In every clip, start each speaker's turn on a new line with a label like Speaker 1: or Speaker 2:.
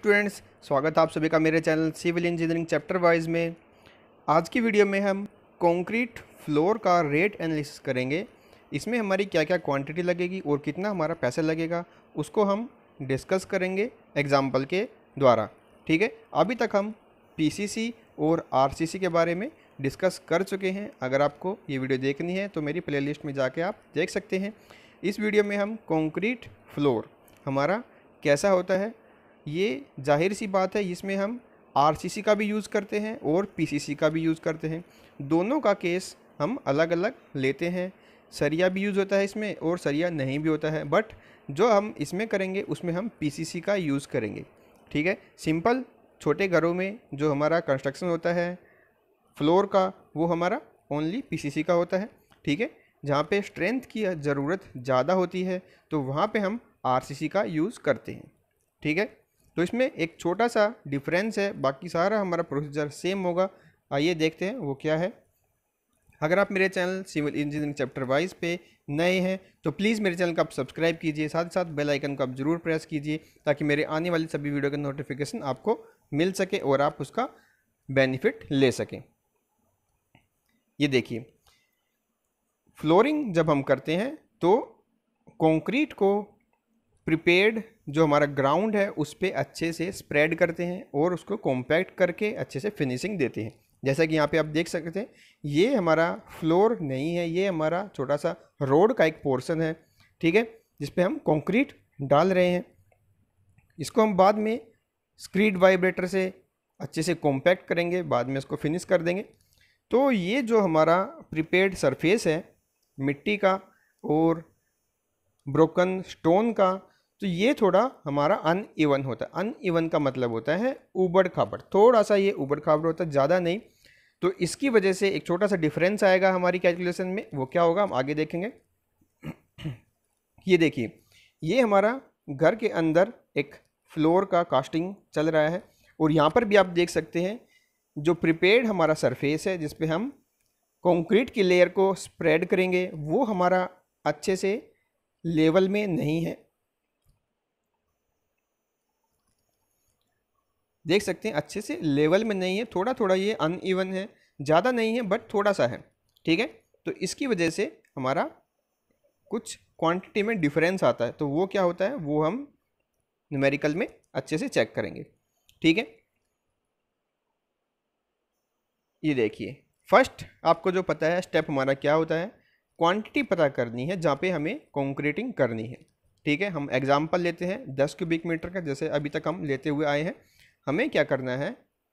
Speaker 1: Students, स्वागत है आप सभी का मेरे channel civil engineering chapter wise में। आज की वीडियो में हम कंक्रीट फ्लोर का रेट एनालिसिस करेंगे। इसमें हमारी क्या क्या क्वांटिटी लगेगी और कितना हमारा पैसा लगेगा, उसको हम डिस्कस करेंगे एग्ज़ाम्पल के द्वारा। ठीक है? अभी तक हम पीसीसी और आरसीसी के बारे में डिस्कस कर चुके हैं। अगर आपको ये वीडियो देखनी है तो मेरी प्लेलिस्ट में जाके आप देख सकते हैं। इस वीडियो में हम कंक्रीट फ्लोर, हमारा कैसा होता है ये ज़ाहिर सी बात है, इसमें हम आरसीसी का भी यूज़ करते हैं और पीसीसी का भी यूज़ करते हैं। दोनों का केस हम अलग अलग लेते हैं। सरिया भी यूज़ होता है इसमें और सरिया नहीं भी होता है। बट जो हम इसमें करेंगे, उसमें हम पीसीसी का यूज़ करेंगे। ठीक है? सिंपल छोटे घरों में जो हमारा कंस्ट्रक्शन होता है फ्लोर का, वो हमारा ओनली पीसीसी का होता है। ठीक है? जहाँ पे स्ट्रेंथ की ज़रूरत ज़्यादा होती है तो वहाँ पे हम आरसीसी का यूज़ करते हैं। ठीक है? तो इसमें एक छोटा सा डिफरेंस है, बाकी सारा हमारा प्रोसीजर सेम होगा। आइए देखते हैं वो क्या है। अगर आप मेरे channel civil engineering chapter wise पे नए हैं तो प्लीज़ मेरे चैनल को आप सब्सक्राइब कीजिए साथ ही साथ बेल आइकन को आप ज़रूर प्रेस कीजिए, ताकि मेरे आने वाली सभी वीडियो का नोटिफिकेशन आपको मिल सके और आप उसका बेनिफिट ले सकें। ये देखिए फ्लोरिंग जब हम करते हैं तो कंक्रीट को प्रिपेयर्ड जो हमारा ग्राउंड है, उस पर अच्छे से स्प्रेड करते हैं और उसको कॉम्पैक्ट करके अच्छे से फिनिशिंग देते हैं। जैसा कि यहाँ पे आप देख सकते हैं, ये हमारा फ्लोर नहीं है, ये हमारा छोटा सा रोड का एक पोर्शन है, ठीक है? जिस पे हम कंक्रीट डाल रहे हैं। इसको हम बाद में स्क्रीड वाइब्रेटर से अच्छे से कॉम्पैक्ट करेंगे, बाद में इसको फिनिश कर देंगे। तो ये जो हमारा प्रिपेयर्ड सरफेस है, मिट्टी का और ब्रोकन स्टोन का तो ये थोड़ा हमारा अन इवन होता है। अन इवन का मतलब होता है उबड़ खाबड़। थोड़ा सा ये उबड़ खाबड़ होता है, ज़्यादा नहीं। तो इसकी वजह से एक छोटा सा डिफरेंस आएगा हमारी कैलकुलेशन में। वो क्या होगा, हम आगे देखेंगे। ये देखिए, ये हमारा घर के अंदर एक फ्लोर का कास्टिंग चल रहा है और यहाँ पर भी आप देख सकते हैं, जो प्रिपेयर्ड हमारा सरफेस है जिस पे हम कंक्रीट की लेयर को स्प्रेड करेंगे, वो हमारा अच्छे से लेवल में नहीं है। देख सकते हैं, अच्छे से लेवल में नहीं है थोड़ा थोड़ा ये अनइवन है, ज़्यादा नहीं है बट थोड़ा सा है, ठीक है? तो इसकी वजह से हमारा कुछ क्वांटिटी में डिफरेंस आता है तो वो क्या होता है, वो हम न्यूमेरिकल में अच्छे से चेक करेंगे, ठीक है? ये देखिए फ़र्स्ट आपको जो पता है स्टेप हमारा क्या होता है क्वांटिटी पता करनी है, जहाँ पे हमें कॉन्क्रीटिंग करनी है, ठीक है? हम एग्जांपल लेते हैं, दस क्यूबिक मीटर का, जैसे अभी तक हम लेते हुए आए हैं हमें क्या करना है?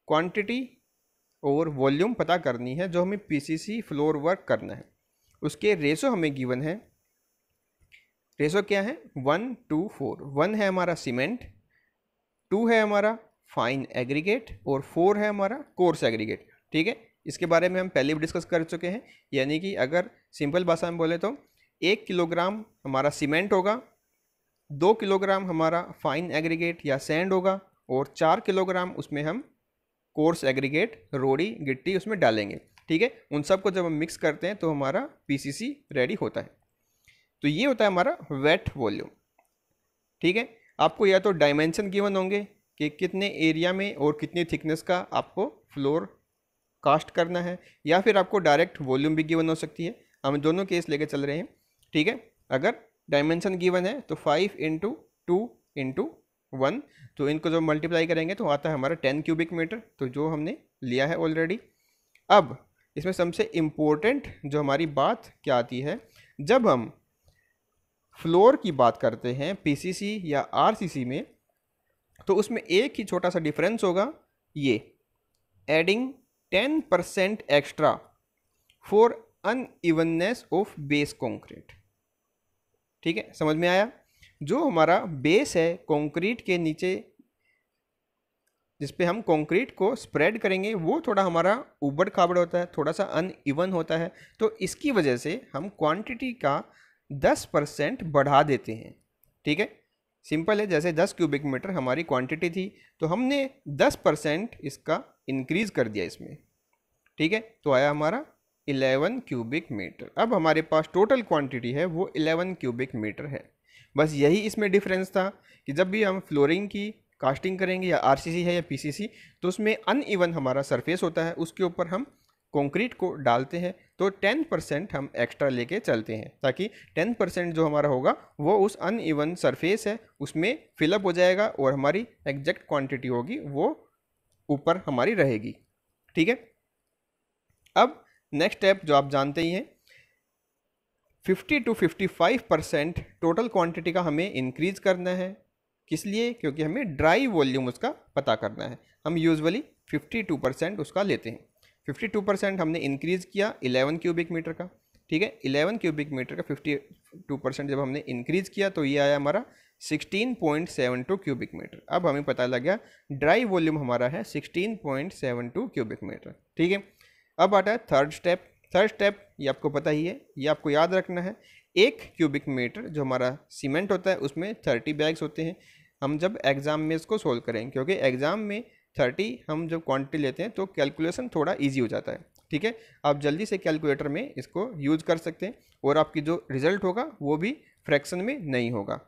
Speaker 1: क्वांटिटी और वॉल्यूम पता करनी है, जो हमें पीसीसी फ्लोर वर्क करना है। उसके रेशो हमें गिवन है। रेशो क्या है? वन टू फोर वन है हमारा सीमेंट टू है हमारा फाइन एग्रीगेट और फोर है हमारा कोर्स एग्रीगेट ठीक है? इसके बारे में हम पहले भी डिस्कस कर चुके हैं। यानी कि अगर सिंपल भाषा में बोले तो एक किलोग्राम हमारा सीमेंट होगा, दो किलोग्राम हमारा फाइन एग्रीगेट या सैंड होगा और चार किलोग्राम उसमें हम कोर्स एग्रीगेट, रोड़ी, गिट्टी उसमें डालेंगे, ठीक है? उन सबको जब हम मिक्स करते हैं तो हमारा पीसीसी रेडी होता है। तो ये होता है हमारा वेट वॉल्यूम ठीक है? आपको या तो डायमेंशन गिवन होंगे कि कितने एरिया में और कितनी थिकनेस का आपको फ्लोर कास्ट करना है, या फिर आपको डायरेक्ट वॉल्यूम भी गिवन हो सकती है। हम दोनों केस लेके चल रहे हैं, ठीक है? अगर डायमेंशन गिवन है तो five into two into one तो इनको जब मल्टीप्लाई करेंगे तो आता है हमारा टेन क्यूबिक मीटर तो जो हमने लिया है ऑलरेडी अब इसमें सबसे इम्पोर्टेंट जो हमारी बात क्या आती है, जब हम फ्लोर की बात करते हैं पीसीसी या आरसीसी में तो उसमें एक ही छोटा सा डिफरेंस होगा, ये adding ten percent extra for unevenness of base concrete ठीक है, समझ में आया? जो हमारा बेस है कंक्रीट के नीचे जिस पे हम कंक्रीट को स्प्रेड करेंगे, वो थोड़ा हमारा उबड़ खाबड़ होता है, थोड़ा सा अनइवन होता है। तो इसकी वजह से हम क्वांटिटी का 10 परसेंट बढ़ा देते हैं। ठीक है? सिंपल है, जैसे 10 क्यूबिक मीटर हमारी क्वांटिटी थी तो हमने 10 परसेंट इसका इंक्रीज कर दिया इसमें। ठीक है? तो आया हमारा 11 क्यूबिक मीटर अब हमारे पास टोटल क्वांटिटी है, वो 11 क्यूबिक मीटर है। बस यही इसमें डिफरेंस था कि जब भी हम फ्लोरिंग की कास्टिंग करेंगे या आरसीसी है या पीसीसी तो उसमें अन अनइवन हमारा सरफेस होता है, उसके ऊपर हम कंक्रीट को डालते हैं तो 10 परसेंट हम एक्स्ट्रा लेके चलते हैं, ताकि 10 परसेंट जो हमारा होगा, वो उस अनइवन सरफेस है, उसमें फिलअप हो जाएगा और हमारी एग्जैक्ट क्वांटिटी होगी, वो ऊपर हमारी रहेगी, ठीक है? अब नेक्स्ट स्टेप जो आप जानते ही हैं 50 टू 55 परसेंट टोटल क्वांटिटी का हमें इंक्रीज करना है। किस लिए? क्योंकि हमें ड्राई वॉल्यूम उसका पता करना है। हम यूजुअली 52 परसेंट उसका लेते हैं। 52 परसेंट हमने इंक्रीज़ किया 11 क्यूबिक मीटर का। ठीक है? 11 क्यूबिक मीटर का 52 परसेंट जब हमने इंक्रीज़ किया तो ये आया हमारा 16.72 क्यूबिक मीटर अब हमें पता लग गया ड्राई वॉल्यूम हमारा है 16.72 क्यूबिक मीटर ठीक है? अब आता है थर्ड स्टेप थर्ड स्टेप, ये आपको पता ही है, ये आपको याद रखना है। एक क्यूबिक मीटर जो हमारा सीमेंट होता है, उसमें थर्टी बैग्स होते हैं। हम जब एग्ज़ाम में इसको सोल्व करें क्योंकि एग्ज़ाम में थर्टी हम जब क्वांटिटी लेते हैं तो कैलकुलेशन थोड़ा ईजी हो जाता है, ठीक है? आप जल्दी से कैलकुलेटर में इसको यूज़ कर सकते हैं, और आपकी जो रिज़ल्ट होगा, वो भी फ्रैक्शन में नहीं होगा।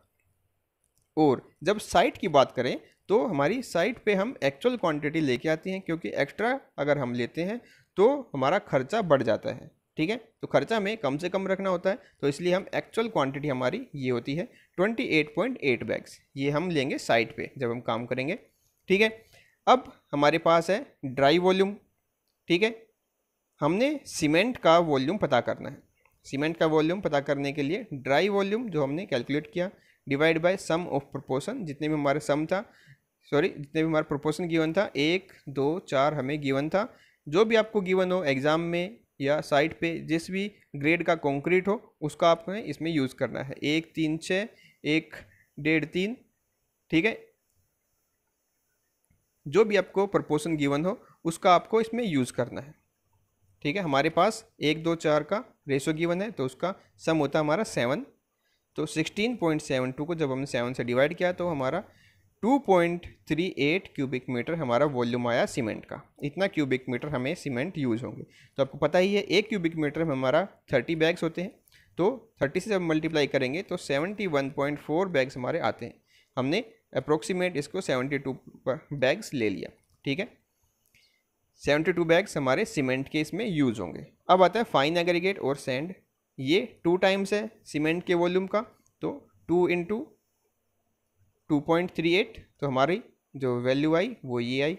Speaker 1: और जब साइट की बात करें तो हमारी साइट पे हम एक्चुअल क्वांटिटी लेके आते हैं, क्योंकि एक्स्ट्रा अगर हम लेते हैं तो हमारा खर्चा बढ़ जाता है, ठीक है? तो खर्चा हमें कम से कम रखना होता है तो इसलिए हम एक्चुअल क्वांटिटी हमारी ये होती है 28.8 बैग्स ये हम लेंगे साइट पे जब हम काम करेंगे, ठीक है? अब हमारे पास है ड्राई वॉल्यूम ठीक है? हमने सीमेंट का वॉल्यूम पता करना है। सीमेंट का वॉल्यूम पता करने के लिए ड्राई वॉल्यूम जो हमने कैलकुलेट किया divide by sum of proportion जितने भी हमारे सम था सॉरी जितने भी हमारा प्रोपोर्शन गिवन था, एक, दो, चार हमें गिवन था जो भी आपको गिवन हो एग्ज़ाम में या साइट पे, जिस भी ग्रेड का कंक्रीट हो, उसका आपको इसमें यूज़ करना है। एक तीन छः, एक डेढ़ तीन, ठीक है? जो भी आपको प्रपोर्शन गिवन हो, उसका आपको इसमें यूज़ करना है। ठीक है? हमारे पास एक, दो, चार का रेशो गिवन है तो उसका सम होता है हमारा सेवन तो सिक्सटीन पॉइंट सेवन टू को जब हमने सेवन से डिवाइड किया तो हमारा 2.38 क्यूबिक मीटर हमारा वॉल्यूम आया सीमेंट का। इतना क्यूबिक मीटर हमें सीमेंट यूज़ होंगे। तो आपको पता ही है, एक क्यूबिक मीटर में हमारा 30 बैग्स होते हैं। तो 30 से जब मल्टीप्लाई करेंगे तो 71.4 बैग्स हमारे आते हैं। हमने अप्रोक्सीमेट इसको 72 बैग्स ले लिया, ठीक है? 72 बैग्स हमारे सीमेंट के इसमें यूज़ होंगे। अब आता है फाइन एग्रीगेट और सैंड। ये टू टाइम्स है सीमेंट के वॉल्यूम का तो two into two point three eight तो हमारी जो वैल्यू आई वो ये आई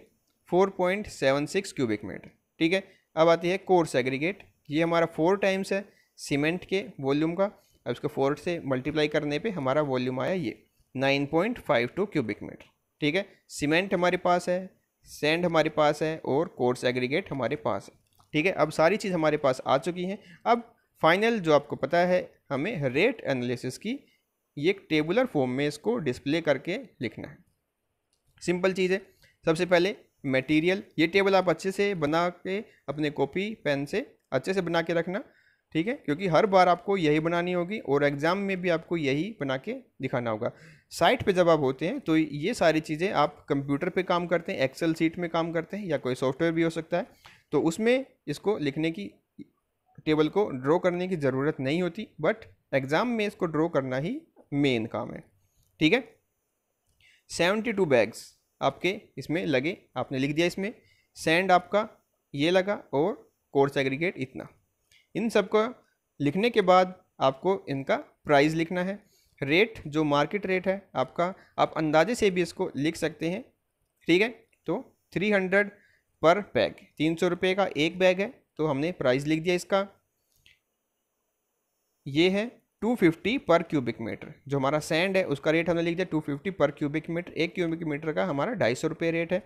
Speaker 1: four point seven six cubic metre. ठीक है? अब आती है कोर्स एग्रीगेट। ये हमारा फोर टाइम्स है सीमेंट के वॉल्यूम का। अब इसको फोर से मल्टीप्लाई करने पे हमारा वॉल्यूम आया ये nine point five two cubic metre. ठीक है? सीमेंट हमारे पास है, सैंड हमारे पास है और कोर्स एग्रीगेट हमारे पास है। ठीक है? अब सारी चीज़ हमारे पास आ चुकी हैं। अब फाइनल जो आपको पता है, हमें रेट एनालिसिस की ये एक टेबुलर फॉर्म में इसको डिस्प्ले करके लिखना है। सिंपल चीज़ है। सबसे पहले मटेरियल, ये टेबल आप अच्छे से बना के, अपने कॉपी, पेन से अच्छे से बना के रखना, ठीक है? क्योंकि हर बार आपको यही बनानी होगी और एग्ज़ाम में भी आपको यही बना के दिखाना होगा। साइट पे जब आप होते हैं तो ये सारी चीज़ें आप कंप्यूटर पे काम करते हैं, एक्सेल सीट में काम करते हैं या कोई सॉफ्टवेयर भी हो सकता है तो उसमें इसको लिखने की, टेबल को ड्रॉ करने की ज़रूरत नहीं होती, बट एग्ज़ाम में इसको ड्रॉ करना ही मेन काम है। ठीक है? सेवेंटी टू बैग्स आपके इसमें लगे, आपने लिख दिया इसमें। सैंड आपका ये लगा और कोर्स एग्रीगेट इतना। इन सबको लिखने के बाद आपको इनका प्राइस लिखना है। रेट, जो मार्केट रेट है आपका, आप अंदाजे से भी इसको लिख सकते हैं। ठीक है? तो थ्री हंड्रेड पर बैग, तीन सौ रुपये का एक बैग है तो हमने प्राइस लिख दिया इसका। ये है 250 पर क्यूबिक मीटर। जो हमारा सैंड है, उसका रेट हमने लिख दिया 250 पर क्यूबिक मीटर। एक क्यूबिक मीटर का हमारा ढाई सौ रुपये रेट है।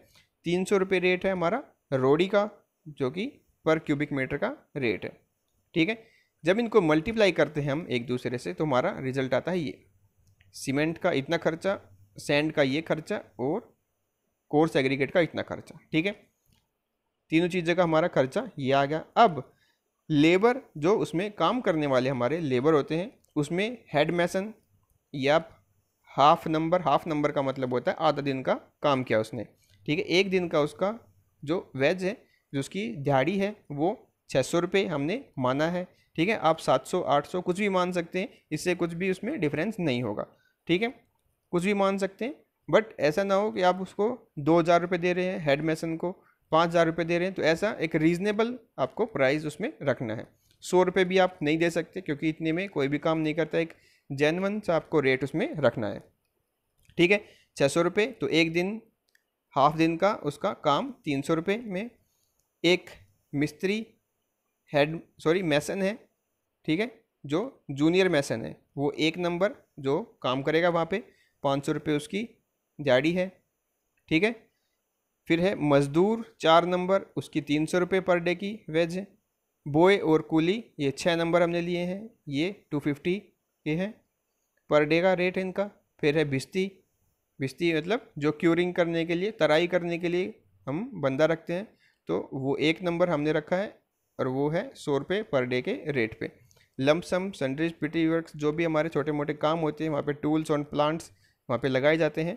Speaker 1: तीन सौ रुपये रेट है हमारा रोडी का, जो कि पर क्यूबिक मीटर का रेट है। ठीक है? जब इनको मल्टीप्लाई करते हैं हम एक दूसरे से तो हमारा रिज़ल्ट आता है ये। सीमेंट का इतना खर्चा सैंड का ये खर्चा और कोर्स एग्रीगेट का इतना खर्चा। ठीक है? तीनों चीज़ों का हमारा खर्चा ये आ गया। अब लेबर जो उसमें काम करने वाले हमारे लेबर होते हैं उसमें हेड मैसन या हाफ़ नंबर हाफ़ नंबर का मतलब होता है, आधा दिन का काम किया उसने। ठीक है, एक दिन का उसका जो वेज है, जो उसकी दिहाड़ी है, वो छः सौ रुपये हमने माना है। ठीक है, आप सात सौ, आठ सौ कुछ भी मान सकते हैं, इससे कुछ भी उसमें डिफरेंस नहीं होगा। ठीक है, कुछ भी मान सकते हैं बट ऐसा ना हो कि आप उसको दो हज़ार रुपये दे रहे हैं हेड मैसन को पाँच हज़ार रुपये दे रहे हैं तो ऐसा एक रीज़नेबल आपको प्राइस उसमें रखना है। सौ रुपये भी आप नहीं दे सकते, क्योंकि इतने में कोई भी काम नहीं करता, एक जेनवन सा आपको रेट उसमें रखना है। ठीक है? छः सौ रुपये तो एक दिन हाफ़ दिन का उसका काम तीन सौ रुपये में। एक मिस्त्री हेड सॉरी मैसन है, ठीक है? जो जूनियर मैसन है, वो एक नंबर जो काम करेगा वहाँ पे, पाँच सौ रुपये उसकी जाड़ी है, ठीक है? फिर है मज़दूर, चार नंबर उसकी तीन सौ रुपये पर डे की वेज है। बोए और कूली, ये छः नंबर हमने लिए हैं। ये टू फिफ्टी ये है। पर डे का रेट इनका। फिर है बिस्ती। बिस्ती मतलब जो क्यूरिंग करने के लिए, तराई करने के लिए हम बंदा रखते हैं। तो वो एक नंबर हमने रखा है और वो है सौ रुपये पर डे के रेट पे। लमसम सनड्रीज पिटी वर्क्स जो भी हमारे छोटे मोटे काम होते हैं, वहाँ पे टूल्स और प्लांट्स वहाँ पे लगाए जाते हैं।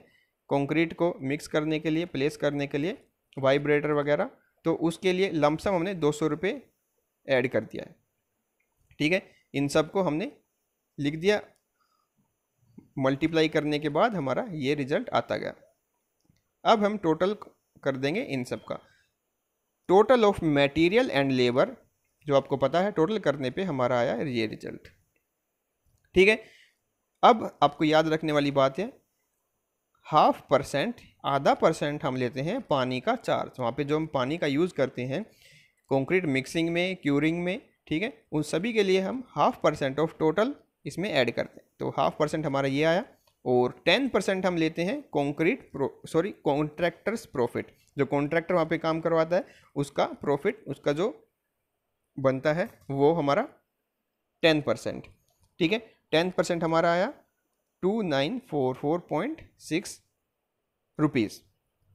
Speaker 1: कंक्रीट को मिक्स करने के लिए प्लेस करने के लिए वाइब्रेटर वगैरह। तो उसके लिए लमसम हमने दो सौ रुपये ऐड कर दिया है। ठीक है? इन सबको हमने लिख दिया। मल्टीप्लाई करने के बाद हमारा ये रिज़ल्ट आता गया। अब हम टोटल कर देंगे इन सब का। Total of material and labour, जो आपको पता है, टोटल करने पे हमारा आया ये रिज़ल्ट। ठीक है? अब आपको याद रखने वाली बात है, हाफ़ परसेंट, आधा परसेंट हम लेते हैं पानी का चार्ज। वहाँ पे जो हम पानी का यूज़ करते हैं कंक्रीट मिक्सिंग में, क्यूरिंग में, ठीक है? उन सभी के लिए हम हाफ़ परसेंट ऑफ़ टोटल इसमें ऐड करते हैं। तो हाफ़ परसेंट हमारा ये आया और टेन परसेंट हम लेते हैं कॉन्क्रीट सॉरी, कॉन्ट्रैक्टर्स प्रॉफिट। जो कॉन्ट्रैक्टर वहाँ पे काम करवाता है, उसका प्रॉफिट, उसका जो बनता है, वो हमारा टेन परसेंट, ठीक है? टेन परसेंट हमारा आया two nine four four point six rupees,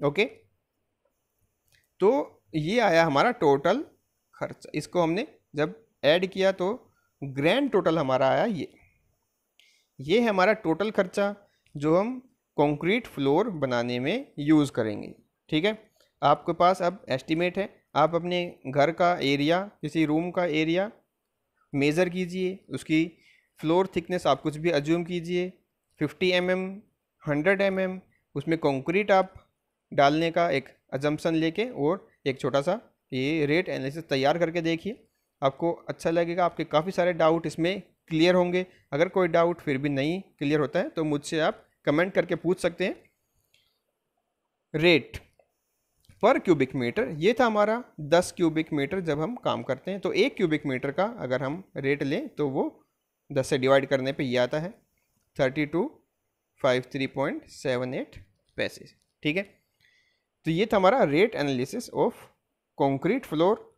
Speaker 1: okay? तो ये आया हमारा टोटल खर्च। इसको हमने जब ऐड किया तो ग्रैंड टोटल हमारा आया ये। ये है हमारा टोटल खर्चा जो हम कंक्रीट फ्लोर बनाने में यूज़ करेंगे। ठीक है? आपके पास अब एस्टीमेट है। आप अपने घर का एरिया किसी रूम का एरिया मेज़र कीजिए। उसकी फ्लोर थिकनेस आप कुछ भी अज्यूम कीजिए। 50 M M hundred M M उसमें कंक्रीट आप डालने का एक अजम्पन लेके और एक छोटा सा ये रेट एनालिसिस तैयार करके देखिए। आपको अच्छा लगेगा, आपके काफ़ी सारे डाउट इसमें क्लियर होंगे। अगर कोई डाउट फिर भी नहीं क्लियर होता है तो मुझसे आप कमेंट करके पूछ सकते हैं। रेट पर क्यूबिक मीटर ये था हमारा 10 क्यूबिक मीटर जब हम काम करते हैं तो एक क्यूबिक मीटर का अगर हम रेट लें तो वो 10 से डिवाइड करने पे ये आता है। Thirty two five three point seven eight पैसे ठीक है? तो ये था हमारा rate analysis of concrete floor